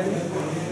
fazer